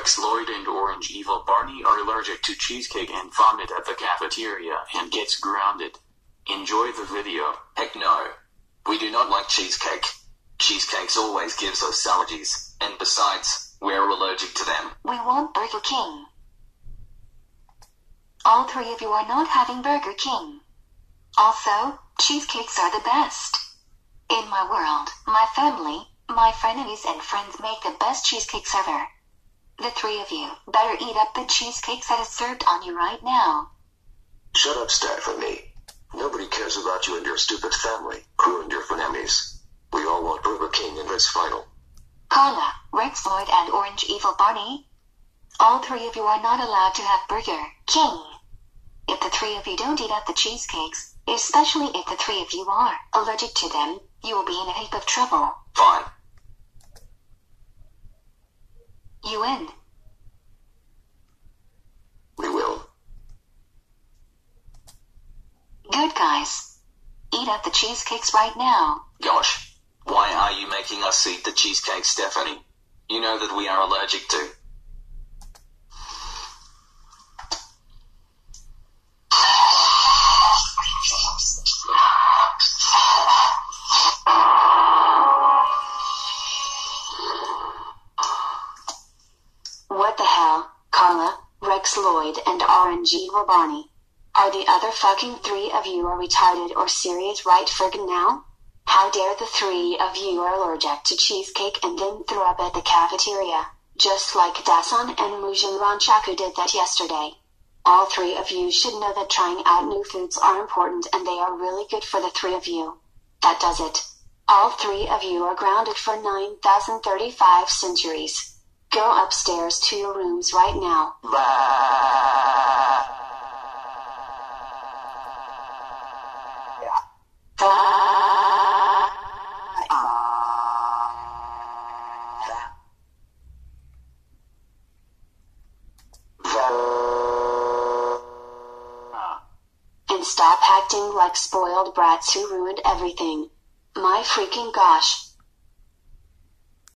Rex Lloyd and Orange Evil Barney are allergic to cheesecake and vomit at the cafeteria and gets grounded. Enjoy the video. Heck no. We do not like cheesecake. Cheesecakes always gives us allergies, and besides, we're allergic to them. We want Burger King. All three of you are not having Burger King. Also, cheesecakes are the best. In my world, my family, my frenemies and friends make the best cheesecakes ever. The three of you better eat up the cheesecakes that is served on you right now. Shut up, Stephanie. Nobody cares about you and your stupid family, crew and your frenemies. We all want Burger King in this final. Carla, Rex Lloyd and Orange Evil Barney. All three of you are not allowed to have Burger King. If the three of you don't eat up the cheesecakes, especially if the three of you are allergic to them, you will be in a heap of trouble. Fine. Win. We will. Good guys. Eat up the cheesecakes right now. Gosh. Why are you making us eat the cheesecake, Stephanie? You know that we are allergic to. Rex Lloyd, and Evil Barney? Are the other fucking three of you are retarded or serious right friggin' now? How dare the three of you are allergic to cheesecake and then throw up at the cafeteria, just like Dasan and Mujan Ranchaku did that yesterday. All three of you should know that trying out new foods are important and they are really good for the three of you. That does it. All three of you are grounded for 9,035 centuries. Go upstairs to your rooms right now. And stop acting like spoiled brats who ruined everything. My freaking gosh.